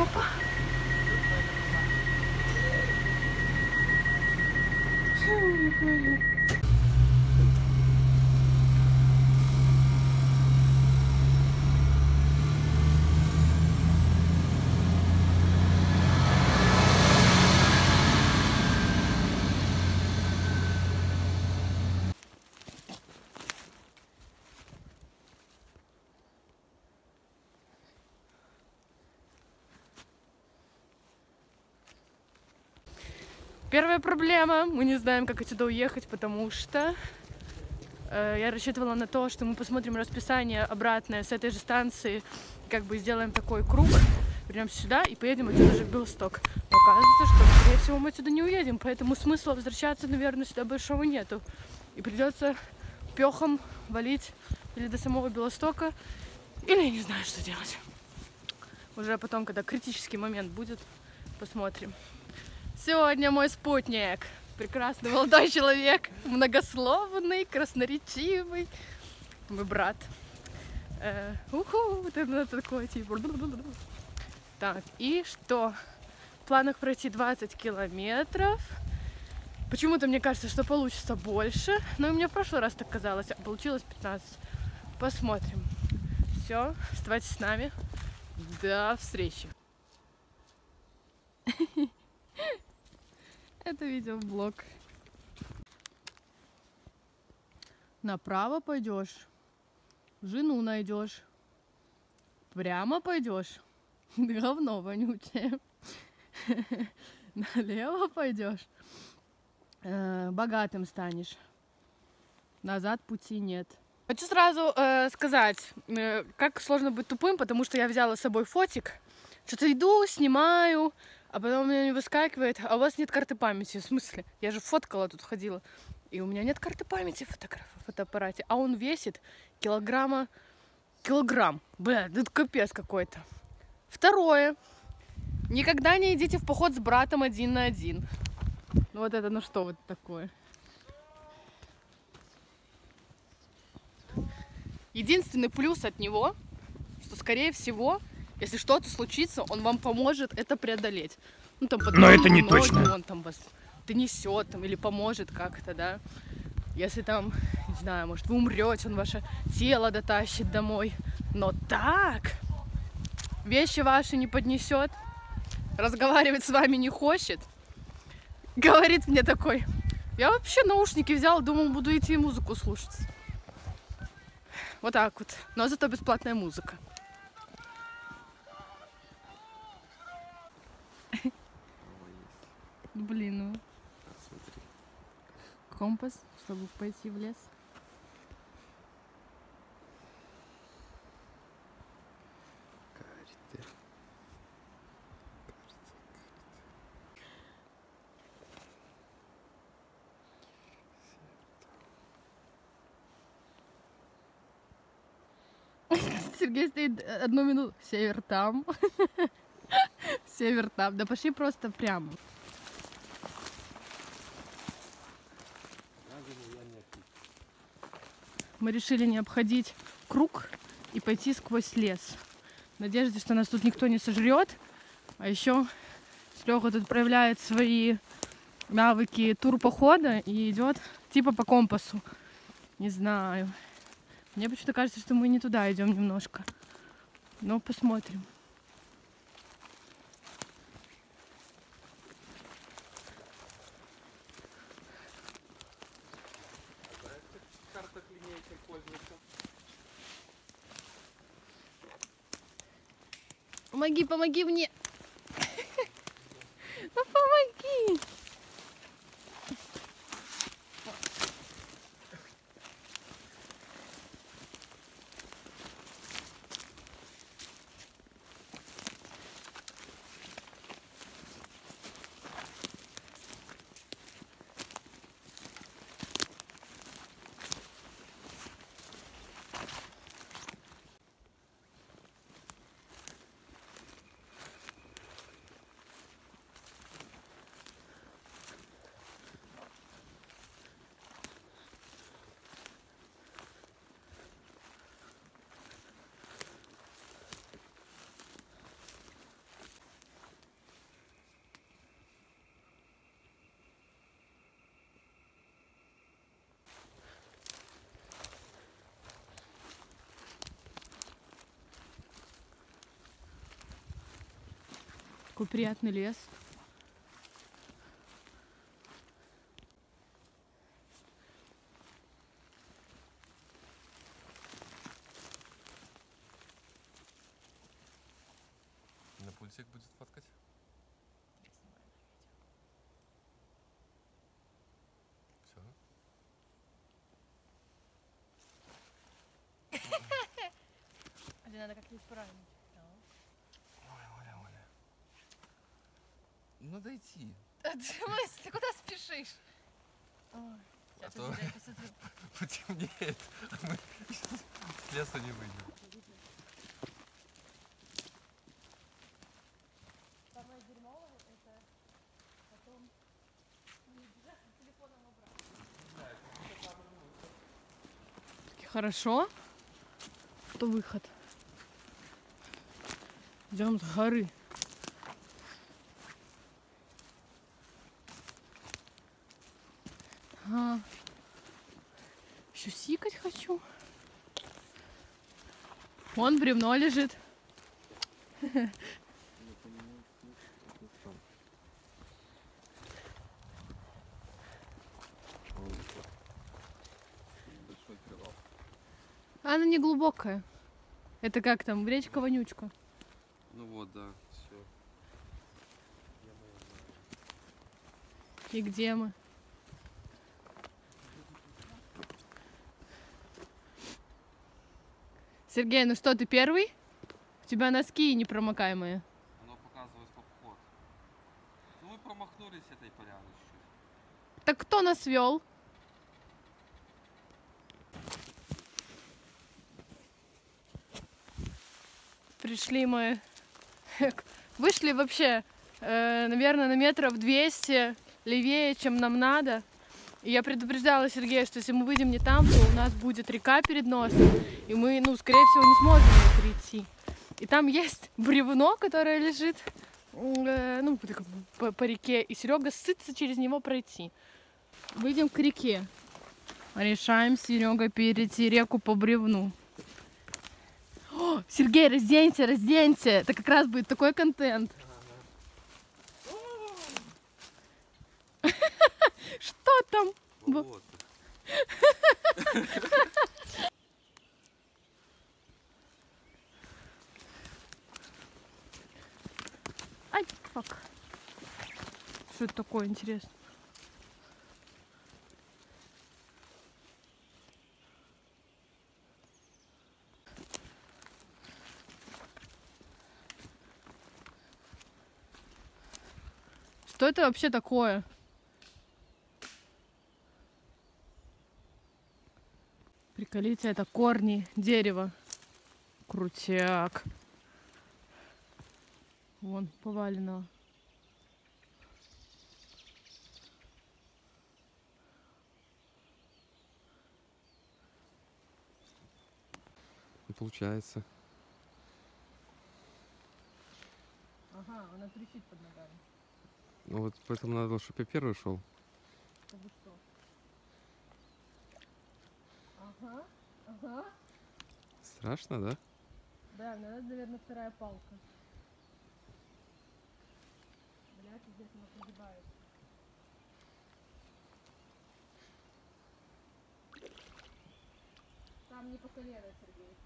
爸爸。哼哼。Первая проблема, мы не знаем, как отсюда уехать, потому что э, я рассчитывала на то, что мы посмотрим расписание обратное с этой же станции, как бы сделаем такой круг, вернемся сюда и поедем отсюда же в Белосток. Но оказывается, что, скорее всего, мы отсюда не уедем, поэтому смысла возвращаться, наверное, сюда большого нету. И придется пехом валить или до самого Белостока, или я не знаю, что делать. Уже потом, когда критический момент будет, посмотрим. Сегодня мой спутник. Прекрасный молодой человек, многословный, красноречивый. Мой брат. Э, это такое типа. Так, и что? В планах пройти 20 километров. Почему-то мне кажется, что получится больше. Но и мне в прошлый раз так казалось, а получилось 15. Посмотрим. Все, оставайтесь с нами. До встречи. Это видеоблог. Направо пойдешь, жену найдешь. Прямо пойдешь, говно вонючее. Налево пойдешь, э, богатым станешь. Назад пути нет. Хочу сразу э, сказать, э, как сложно быть тупым, потому что я взяла с собой фотик. Что-то иду, снимаю, а потом у меня не выскакивает, а у вас нет карты памяти. В смысле? Я же фоткала тут ходила. И у меня нет карты памяти в фотоаппарате. А он весит килограмма... Килограмм. Бля, это капец какой-то. Второе. Никогда не идите в поход с братом один на один. Ну вот это ну что вот такое. Единственный плюс от него, что скорее всего если что-то случится, он вам поможет это преодолеть. Ну, там, Но это не ноги, точно. Он там вас донесет там, или поможет как-то, да. Если там, не знаю, может, вы умрете, он ваше тело дотащит домой. Но так, вещи ваши не поднесет, разговаривать с вами не хочет. Говорит мне такой, я вообще наушники взял, думал, буду идти музыку слушать. Вот так вот. Но зато бесплатная музыка. Блин, ну. Смотри. Компас, чтобы пойти в лес. Карты. Сергей стоит одну минуту. Север там. Север там. Да пошли просто прямо. Мы решили не обходить круг и пойти сквозь лес. В надежде, что нас тут никто не сожрет. А еще Леха тут проявляет свои навыки турпохода и идет типа по компасу. Не знаю. Мне почему-то кажется, что мы не туда идем немножко. Но посмотрим. Помоги, помоги мне. Такой приятный лес. На пульсик будет фоткать? Все. Или надо как-то исправить. Оля, Оля, Оля. Надо идти. Ты куда спешишь? А то потемнеет, а мы с леса не выйдем. Самое дерьмовое это потом с телефоном обратно. Хорошо. То выход. Идем с горы. Ага. Еще сикать хочу. Вон бревно лежит. Она не глубокая. Это как там, речка вонючка. Ну вот, да, все. И где мы? Сергей, ну что, ты первый? У тебя носки непромокаемые. Оно показывает обход. Ну мы промахнулись этой поляны. Так кто нас вел? Пришли мы, вышли вообще, э, наверное, на метров 200 левее, чем нам надо. И я предупреждала Сергея, что если мы выйдем не там, то у нас будет река перед носом, и мы, ну, скорее всего, не сможем ее перейти. И там есть бревно, которое лежит, э, ну, по, по реке, и Серега сытся через него пройти. Выйдем к реке. Решаем с Серегой перейти реку по бревну. О, Сергей, разденься, разденься. Это как раз будет такой контент. Что там? Вот. Ай, фак. Что это такое, интересно? Что это вообще такое? Приколите, это корни дерева. Крутяк. Вон, повалено. Не получается. Ага, она трещит под ногами. Ну вот поэтому надо чтобы я первый шел. Чтобы что? Ага, ага. Страшно, да? Да, надо, наверное, вторая палка. Блядь, здесь она погибает. Там не по колено, Сергей.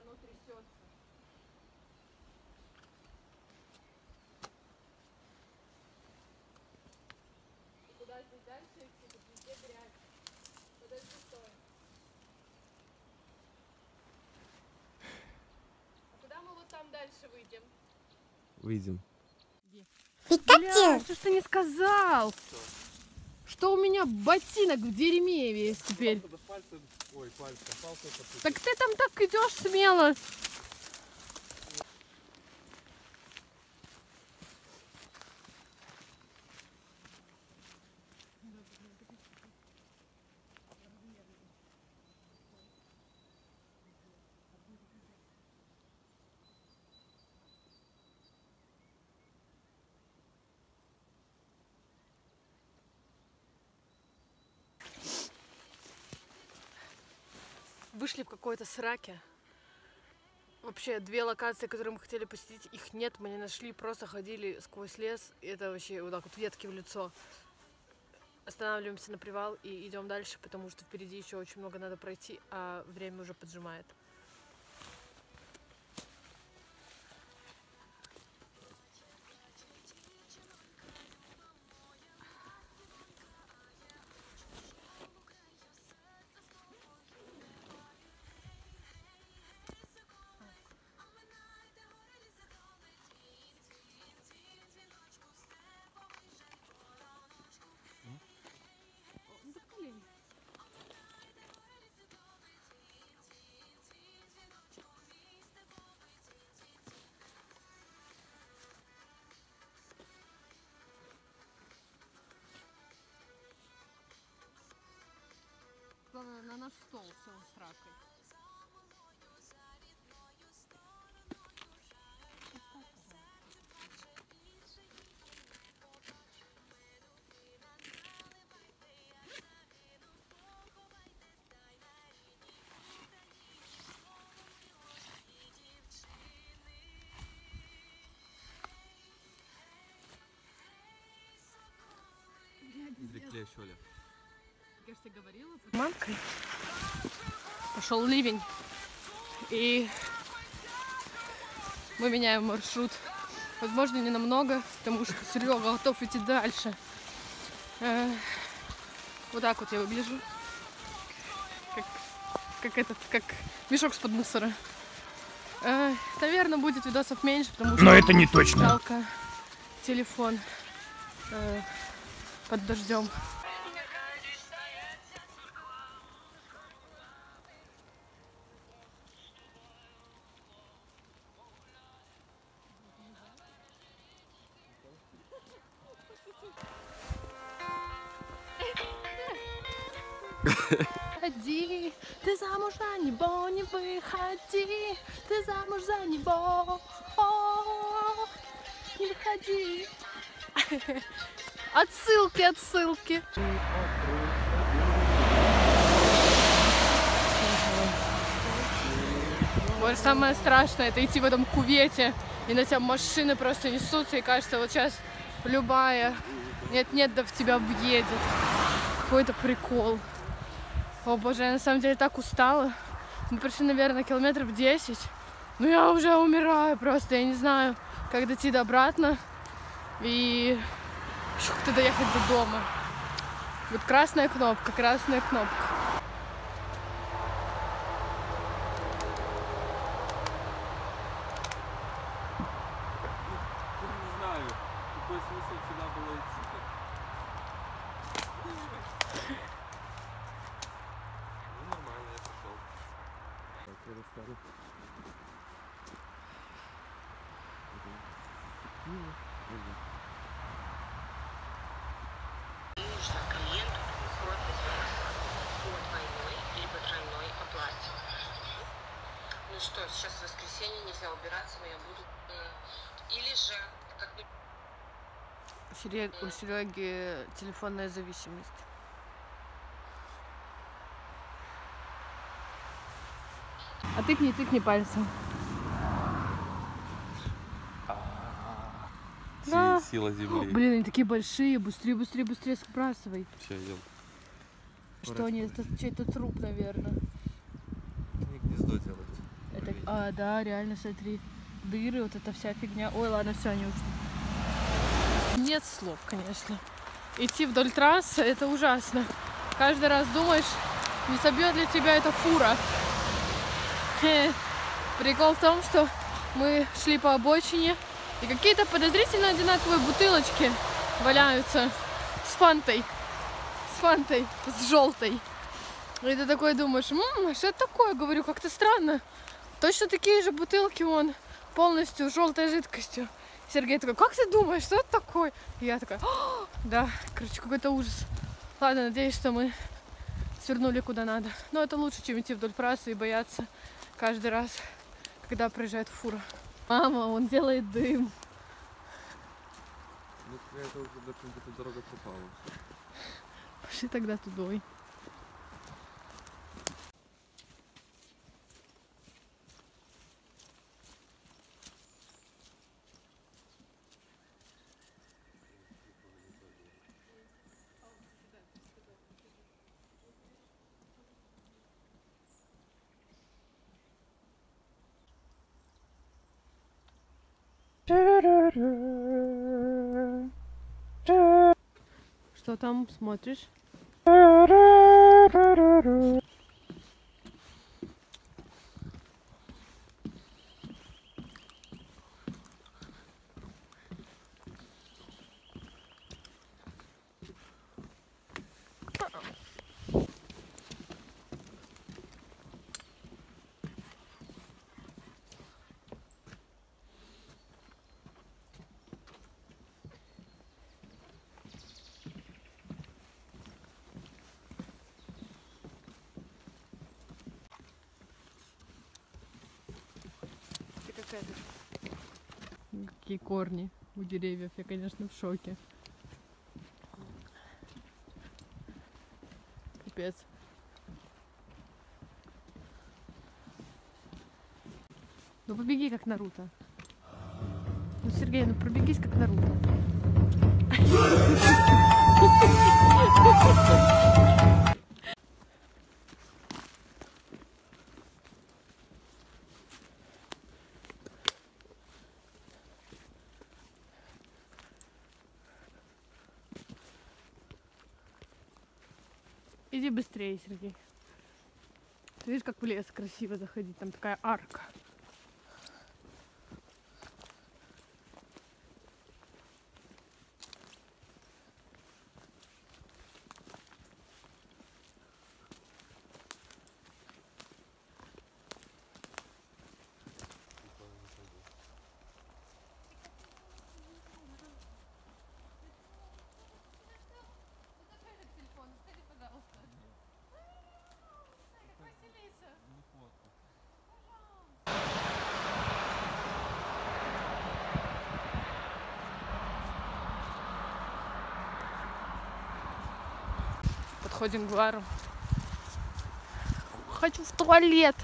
Оно трясется. И куда здесь дальше идти? Тут везде грязь. Подожди, стой. А куда мы вот там дальше выйдем? Выйдем. Бля, что ж ты не сказал? Что у меня ботинок в дерьме весь теперь. Ой, пальцем, палкой Так ты там так идешь смело. Вышли в какой-то сраке. Вообще, две локации, которые мы хотели посетить, их нет, мы не нашли, просто ходили сквозь лес, и это вообще вот так вот ветки в лицо. Останавливаемся на привал и идем дальше, потому что впереди еще очень много надо пройти, а время уже поджимает. На наш стол все с ракой. Извлекли Оля. Мамкой. Пошел ливень. И мы меняем маршрут. Возможно, не намного, потому что Серега готов идти дальше. Э, Вот так вот я выгляжу. Как, как этот, как мешок с-под мусора. Э, Наверное, будет видосов меньше, потому что Но это не точно. жалко телефон э, под дождем. Выходи, ты замуж за него не выходи, ты замуж за него, О, не выходи. Отсылки, отсылки. Боже, самое страшное, это идти в этом кувете, и на тебя машины просто несутся, и кажется, вот сейчас любая нет-нет, да в тебя въедет. Какой-то прикол. О боже, я на самом деле так устала. Мы прошли, наверное, километров 10. Ну я уже умираю просто, я не знаю, как дойти до обратно. И как-то доехать до дома. Вот красная кнопка, красная кнопка. Не знаю, какой смысл сюда было идти. Ну нормально, я пошел. Так, я расскажу. Нужно клиенту профиль по двойной либо тройной оплате. Ну что, сейчас воскресенье, нельзя убираться, но я буду... Или же, как Сереги, у Сереги телефонная зависимость. А тыкни, тыкни пальцем. Да. Си- Сила земли. Блин, они такие большие, быстрее, быстрее, быстрее сбрасывай. Все, идем. Что они, это чей-то труп, наверное. Они гнездо делают. Это, а, да, реально, смотри, дыры, вот эта вся фигня. Ой, ладно, все, они ушли. Нет слов, конечно. Идти вдоль трассы, это ужасно. Каждый раз думаешь, не собьет ли тебя эта фура. Прикол в том, что мы шли по обочине, и какие-то подозрительно одинаковые бутылочки валяются с фантой. С фантой, с желтой. И ты такой думаешь, «М, а что это такое? Говорю, как-то странно. Точно такие же бутылки вон, полностью желтой жидкостью. Сергей такой, как ты думаешь, что это такое? И я такая, «А, да, короче, какой-то ужас. Ладно, надеюсь, что мы свернули куда надо. Но это лучше, чем идти вдоль трассы и бояться каждый раз, когда проезжает фура. Мама, он делает дым. Ну какая-то уже где-то дорога попала. Пошли тогда тудой. Что там смотришь? Какие корни у деревьев. Я, конечно, в шоке. Капец. Ну побеги как Наруто. Ну, Сергей, ну пробегись как Наруто. Сергей. Ты видишь, как в лес красиво заходить? Там такая арка. Подходим к бару. Хочу в туалет.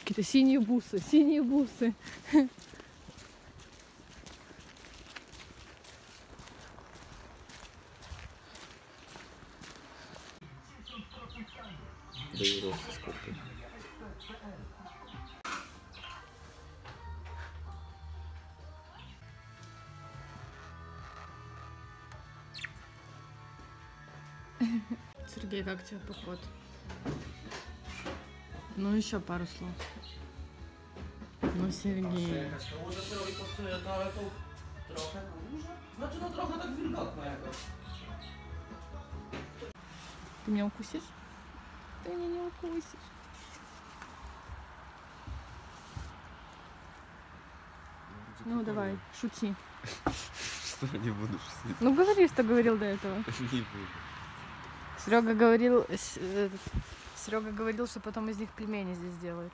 Какие-то синие бусы, синие бусы. Сергей, как тебе поход? Ну, еще пару слов. Ну, Сергей. Ты меня укусишь? Ты меня не укусишь. Ну, давай, шути. Что не буду шутить? Ну, говори, что говорил до этого. Не буду. Серега говорил, Серега говорил, что потом из них пельмени здесь делают.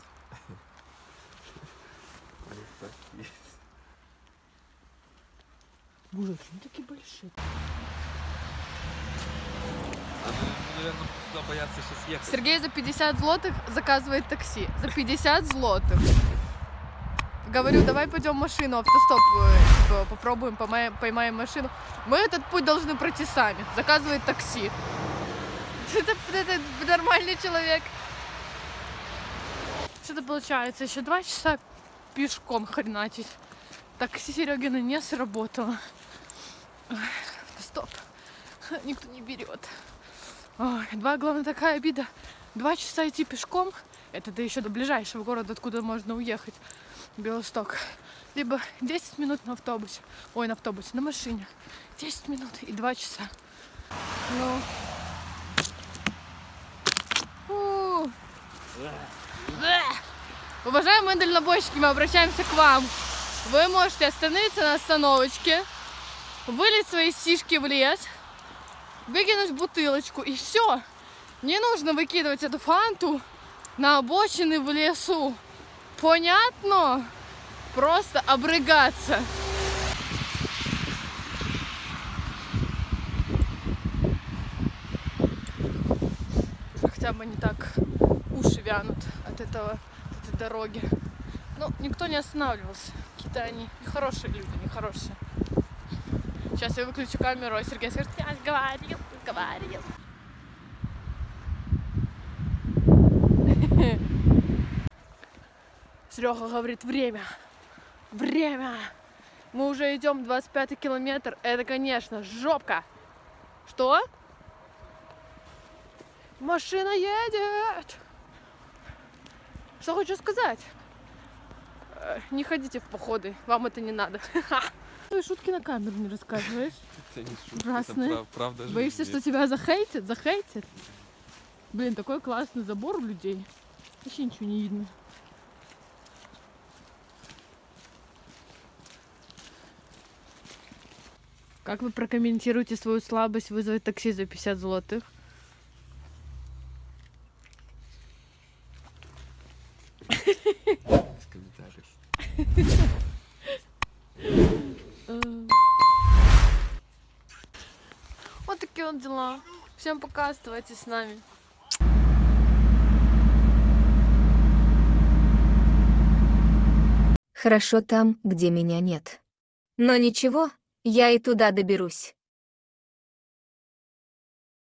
Боже, почему такие большие? А ну, наверное, сюда боятся сейчас ехать. Сергей за 50 злотых заказывает такси. За 50 злотых. Говорю, давай пойдем машину, автостоп э, типа, попробуем, поймаем машину. Мы этот путь должны пройти сами. Заказывает такси. Это, это нормальный человек. Что-то получается, еще два часа пешком хреначить. Такси Серегина не сработало. Стоп. Никто не берет. Ой, два, главное, такая обида. Два часа идти пешком, это да еще до ближайшего города, откуда можно уехать. Белосток. Либо 10 минут на автобусе. Ой, на автобусе, на машине. 10 минут и 2 часа. Ну. У. Уважаемые дальнобойщики, мы обращаемся к вам. Вы можете остановиться на остановочке, вылить свои сишки в лес, выкинуть бутылочку и все. Не нужно выкидывать эту фанту на обочины в лесу. Понятно? Просто обрыгаться. Хотя бы не так уши вянут от этого, от этой дороги. Но никто не останавливался. Какие-то они нехорошие люди, нехорошие. Сейчас я выключу камеру, а Сергей скажет, я говорил, говорил. Серега говорит, время, время. Мы уже идем 25 километр. Это, конечно, жопка. Что? Машина едет. Что хочу сказать? Э, Не ходите в походы, вам это не надо. Ты шутки на камеру не рассказываешь. Это не шутка, Ужасные. это прав- правда жизни. Боишься, что тебя захейтят? Захейтят? Блин, такой классный забор у людей. Вообще ничего не видно. Как вы прокомментируете свою слабость вызвать такси за 50 злотых? Пока, оставайтесь с нами. Хорошо там, где меня нет. Но ничего, я и туда доберусь.